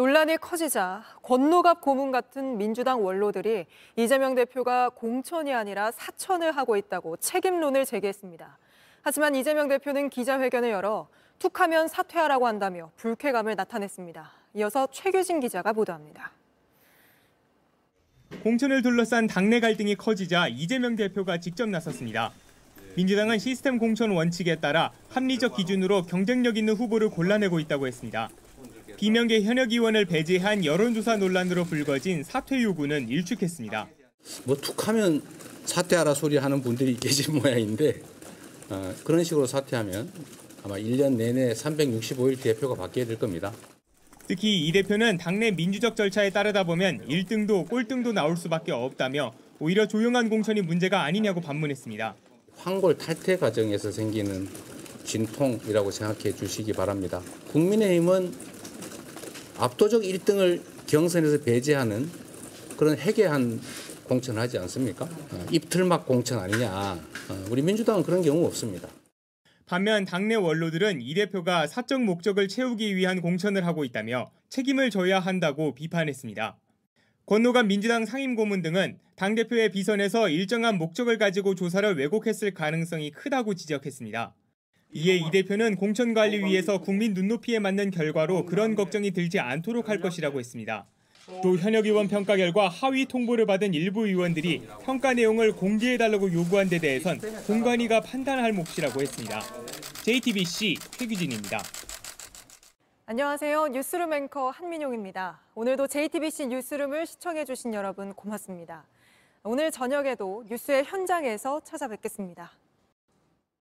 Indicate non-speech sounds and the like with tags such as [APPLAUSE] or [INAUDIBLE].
논란이 커지자 권노갑 고문 같은 민주당 원로들이 이재명 대표가 공천이 아니라 사천을 하고 있다고 책임론을 제기했습니다. 하지만 이재명 대표는 기자회견을 열어 툭하면 사퇴하라고 한다며 불쾌감을 나타냈습니다. 이어서 최규진 기자가 보도합니다. 공천을 둘러싼 당내 갈등이 커지자 이재명 대표가 직접 나섰습니다. 민주당은 시스템 공천 원칙에 따라 합리적 기준으로 경쟁력 있는 후보를 골라내고 있다고 했습니다. 비명계 현역 의원을 배제한 여론조사 논란으로 불거진 사퇴 요구는 일축했습니다. 뭐 툭하면 사퇴하라 소리 하는 분들이 계신 [LAUGHS] 모양인데 어, 그런 식으로 사퇴하면 아마 1년 내내 365일 대표가 바뀌어야 될 겁니다. 특히 이 대표는 당내 민주적 절차에 따르다 보면 1등도 꼴등도 나올 수밖에 없다며 오히려 조용한 공천이 문제가 아니냐고 반문했습니다. 황골 탈퇴 과정에서 생기는 진통이라고 생각해 주시기 바랍니다. 국민의힘은 압도적 1등을 경선에서 배제하는 그런 해괴한 공천을 하지 않습니까? 어, 입틀막 공천 아니냐. 어, 우리 민주당은 그런 경우 없습니다. 반면 당내 원로들은 이 대표가 사적 목적을 채우기 위한 공천을 하고 있다며 책임을 져야 한다고 비판했습니다. 권노관 민주당 상임고문 등은 당대표의 비선에서 일정한 목적을 가지고 조사를 왜곡했을 가능성이 크다고 지적했습니다. 이에 이 대표는 공천관리위에서 국민 눈높이에 맞는 결과로 그런 걱정이 들지 않도록 할 것이라고 했습니다. 또 현역 의원 평가 결과 하위 통보를 받은 일부 의원들이 평가 내용을 공개해달라고 요구한 데 대해선 공관위가 판단할 몫이라고 했습니다. JTBC 최규진입니다. 안녕하세요. 뉴스룸 앵커 한민용입니다. 오늘도 JTBC 뉴스룸을 시청해주신 여러분 고맙습니다. 오늘 저녁에도 뉴스의 현장에서 찾아뵙겠습니다.